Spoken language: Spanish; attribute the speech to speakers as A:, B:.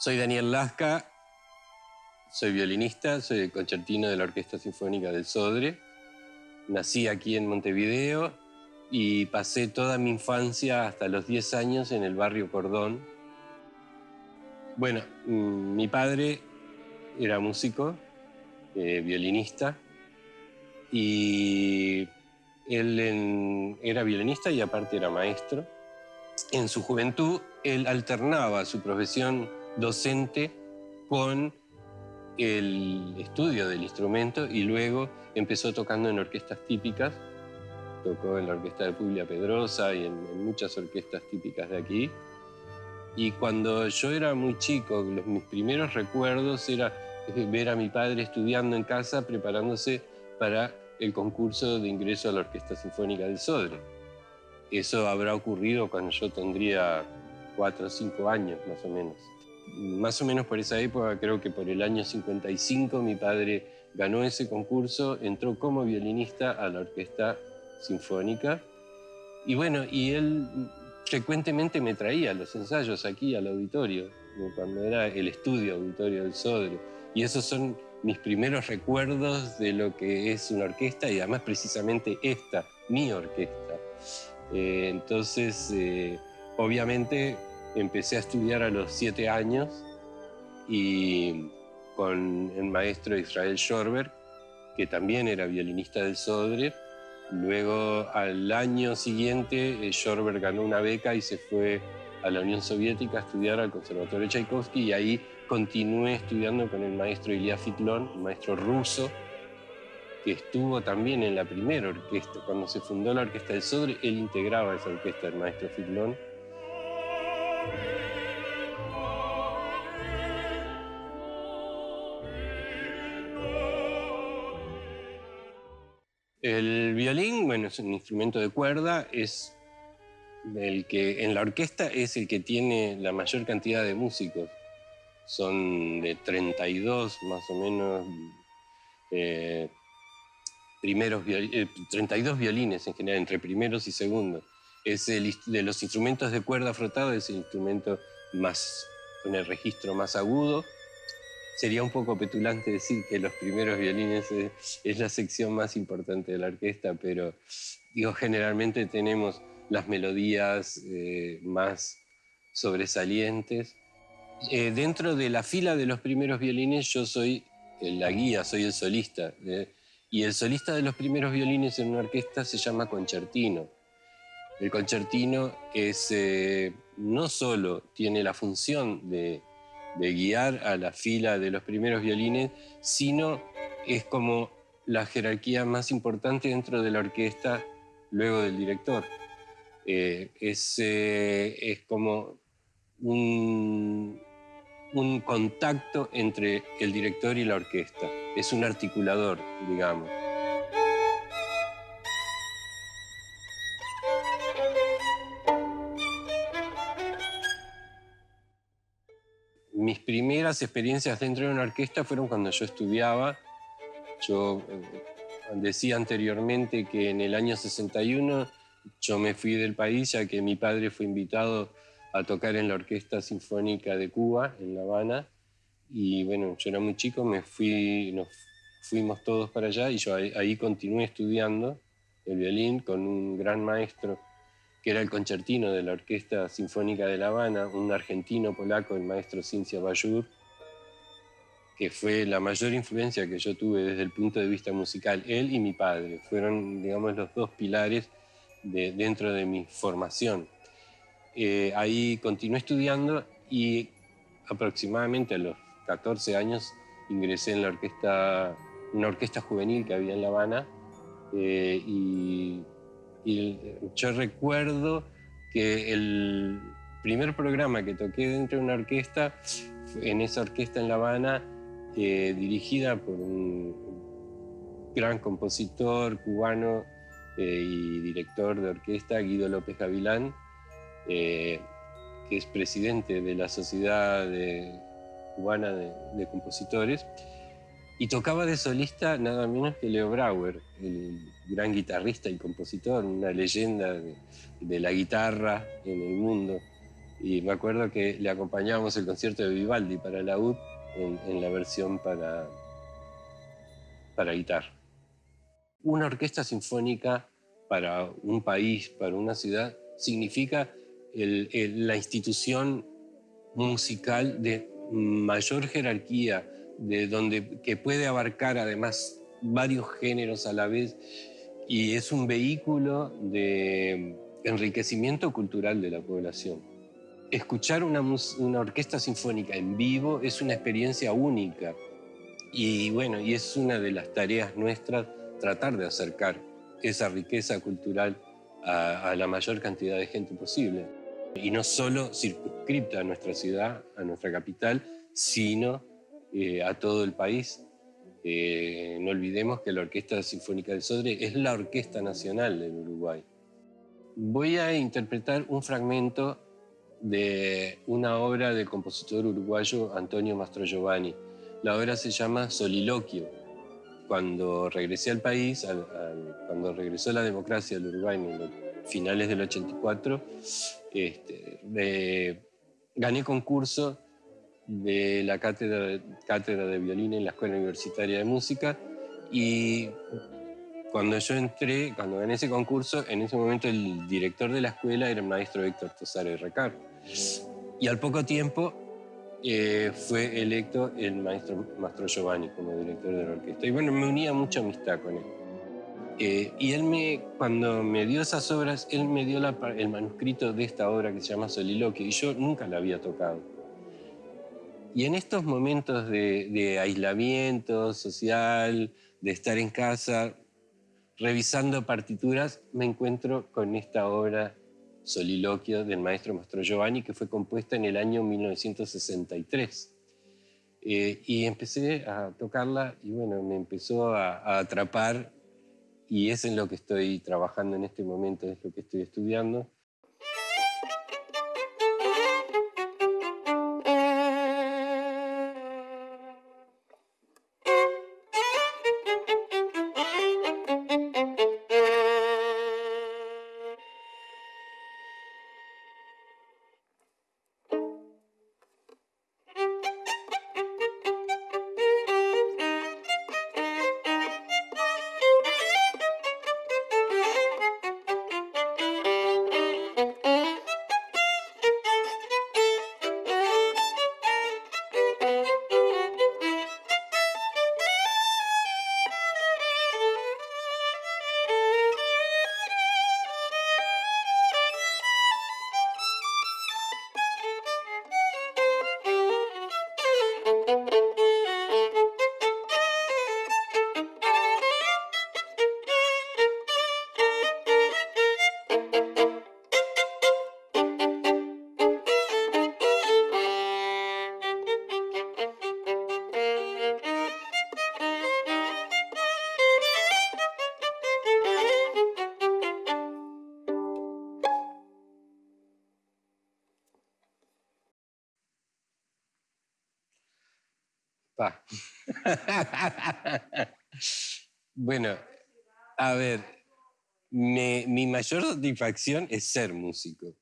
A: Soy Daniel Lasca, soy violinista, soy concertino de la Orquesta Sinfónica del Sodre. Nací aquí en Montevideo y pasé toda mi infancia hasta los 10 años en el barrio Cordón. Bueno, mm, mi padre era músico, eh, violinista, y él era violinista y aparte era maestro. En su juventud, él alternaba su profesión docente con el estudio del instrumento y luego empezó tocando en orquestas típicas. Tocó en la orquesta de Publia Pedrosa y en, muchas orquestas típicas de aquí. Y cuando yo era muy chico, mis primeros recuerdos era ver a mi padre estudiando en casa, preparándose para el concurso de ingreso a la Orquesta Sinfónica del Sodre. Eso habrá ocurrido cuando yo tendría cuatro o cinco años, más o menos. Más o menos por esa época, creo que por el año 55, mi padre ganó ese concurso, entró como violinista a la Orquesta Sinfónica. Y bueno, y él frecuentemente me traía los ensayos aquí al auditorio, cuando era el estudio auditorio del Sodre. Y esos son mis primeros recuerdos de lo que es una orquesta y además precisamente esta, mi orquesta. Eh, entonces, eh, obviamente, empecé a estudiar a los siete años y con el maestro Israel Schorber, que también era violinista del Sodre. Luego, al año siguiente, eh, Schorber ganó una beca y se fue a la Unión Soviética a estudiar al Conservatorio Tchaikovsky y ahí continué estudiando con el maestro Ilya Fitlón, un maestro ruso, que estuvo también en la primera orquesta. Cuando se fundó la Orquesta del Sodre, él integraba esa orquesta, el maestro Fitlón. El violín, bueno, es un instrumento de cuerda, es el que en la orquesta es el que tiene la mayor cantidad de músicos. Son de 32 más o menos eh, primeros 32 eh, violines en general, entre primeros y segundos. Es el, de los instrumentos de cuerda frotado, es el instrumento más, con el registro más agudo. Sería un poco petulante decir que los primeros violines es, es la sección más importante de la orquesta, pero digo, generalmente tenemos las melodías eh, más sobresalientes. Eh, dentro de la fila de los primeros violines yo soy la guía, soy el solista. Eh, y el solista de los primeros violines en una orquesta se llama concertino. El concertino es, no solo tiene la función de, guiar a la fila de los primeros violines, sino es como la jerarquía más importante dentro de la orquesta luego del director. Eh, es, eh, es, como un contacto entre el director y la orquesta. Es un articulador, digamos. Mis primeras experiencias dentro de una orquesta fueron cuando yo estudiaba. Yo eh, decía anteriormente que en el año 61 yo me fui del país ya que mi padre fue invitado a tocar en la Orquesta Sinfónica de Cuba, en La Habana, y bueno, yo era muy chico, me fui, nos fuimos todos para allá y yo ahí, continué estudiando el violín con un gran maestro que era el concertino de la Orquesta Sinfónica de La Habana, un argentino polaco, el maestro Cincia Bayur, que fue la mayor influencia que yo tuve desde el punto de vista musical. Él y mi padre fueron, digamos, los dos pilares dentro de mi formación. Eh, ahí continué estudiando y aproximadamente a los 14 años ingresé en la orquesta, una orquesta juvenil que había en La Habana eh, y, yo recuerdo que el primer programa que toqué dentro de una orquesta, en esa orquesta en La Habana, eh, dirigida por un gran compositor cubano eh, y director de orquesta Guido López Gavilán, eh, que es presidente de la Sociedad Cubana de, Compositores, y tocaba de solista nada menos que Leo Brauer, el gran guitarrista y compositor, una leyenda de, la guitarra en el mundo. Y me acuerdo que le acompañábamos el concierto de Vivaldi para la UD en, la versión para, para guitarra. Una orquesta sinfónica para un país, para una ciudad, significa la institución musical de mayor jerarquía, de donde, que puede abarcar además varios géneros a la vez y es un vehículo de enriquecimiento cultural de la población. Escuchar una, una orquesta sinfónica en vivo es una experiencia única y bueno, y es una de las tareas nuestras tratar de acercar esa riqueza cultural a, la mayor cantidad de gente posible. Y no solo circunscripta a nuestra ciudad, a nuestra capital, sino eh, a todo el país. Eh, no olvidemos que la Orquesta Sinfónica del Sodre es la orquesta nacional del Uruguay. Voy a interpretar un fragmento de una obra del compositor uruguayo Antonio Mastro Giovanni. La obra se llama Soliloquio cuando regresé al país, cuando regresó la democracia al Uruguay en los finales del 84, este, gané concurso de la cátedra, cátedra de violín en la Escuela Universitaria de Música y cuando yo entré, cuando gané ese concurso, en ese momento el director de la escuela era el maestro Héctor Tosare Recaro. Y al poco tiempo eh, fue electo el maestro Mastro Giovanni como director de la orquesta. Y bueno, me unía mucha amistad con él. Eh, y él me, cuando me dio esas obras, él me dio el manuscrito de esta obra que se llama Soliloquio, y yo nunca la había tocado. Y en estos momentos de, aislamiento social, de estar en casa, revisando partituras, me encuentro con esta obra Soliloquio del maestro Mastro Giovanni, que fue compuesta en el año 1963. Eh, y empecé a tocarla y bueno, me empezó a, a, atrapar y es en lo que estoy trabajando en este momento, es lo que estoy estudiando. thank you bueno, a ver, mi mayor satisfacción es ser músico.